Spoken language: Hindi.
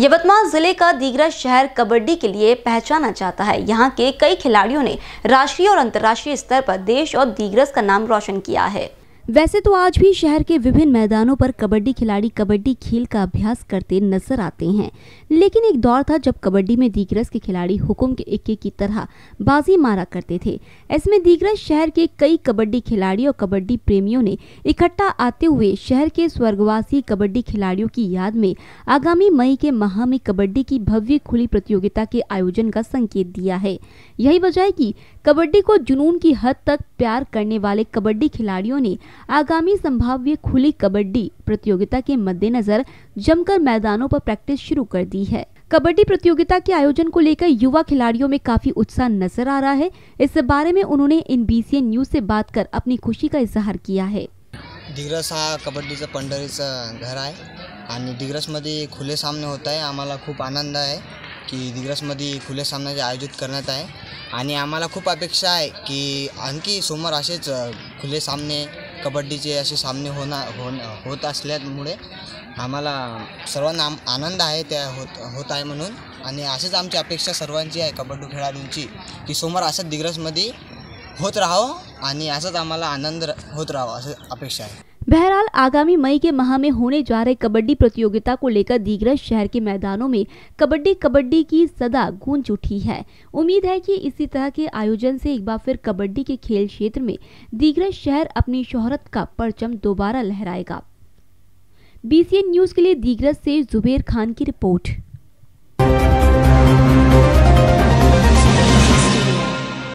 यवतमाल ज़िले का दीगरा शहर कबड्डी के लिए पहचाना जाता है। यहाँ के कई खिलाड़ियों ने राष्ट्रीय और अंतर्राष्ट्रीय स्तर पर देश और दीगरस का नाम रोशन किया है। वैसे तो आज भी शहर के विभिन्न मैदानों पर कबड्डी खिलाड़ी कबड्डी खेल का अभ्यास करते नज़र आते हैं। लेकिन एक दौर था जब कबड्डी में दीगरस के खिलाड़ी हुकुम के इक्के की तरह बाजी मारा करते थे। इसमें दीगरस शहर के कई कबड्डी खिलाड़ी और कबड्डी प्रेमियों ने इकट्ठा आते हुए शहर के स्वर्गवासी कबड्डी खिलाड़ियों की याद में आगामी मई के माह में कबड्डी की भव्य खुली प्रतियोगिता के आयोजन का संकेत दिया है। यही वजह है की कबड्डी को जुनून की हद तक प्यार करने वाले कबड्डी खिलाड़ियों ने आगामी संभाव्य खुली कबड्डी प्रतियोगिता के मद्देनजर जमकर मैदानों पर प्रैक्टिस शुरू कर दी है। कबड्डी प्रतियोगिता के आयोजन को लेकर युवा खिलाड़ियों में काफ़ी उत्साह नज़र आ रहा है। इस बारे में उन्होंने इन बीसीएन न्यूज़ से बात कर अपनी खुशी का इजहार किया है। दिग्रस हा कबड्डीचं घर आहे आणि दिग्रसमध्ये खुले सामने होत आहे. आम्हाला खूप आनंद आहे की दिग्रसमध्ये खुले सामने आयोजित करण्यात आहे. आणि आम्हाला खूप अपेक्षा आहे की आणखी समोर असेच खुले सामने कबड्डीचे असे सामने होणार होण होत असल्यामुळे आम्हाला सर्वांना आनंद आहे त्या होत होत आहे म्हणून. आणि अशीच आमची अपेक्षा सर्वांची आहे कबड्डी खेळाडूंची की समोर असंच दिग्रसमध्ये होत राहावं आणि असंच आम्हाला आनंद होत राहावं असं अपेक्षा आहे. बहरहाल, आगामी मई के माह में होने जा रहे कबड्डी प्रतियोगिता को लेकर दीगरज शहर के मैदानों में कबड्डी कबड्डी की सदा गूंज उठी है। उम्मीद है कि इसी तरह के आयोजन से एक बार फिर कबड्डी के खेल क्षेत्र में दीगरज शहर अपनी शोहरत का परचम दोबारा लहराएगा। बीसीएन न्यूज़ के लिए दीगरज से जुबेर खान की रिपोर्ट।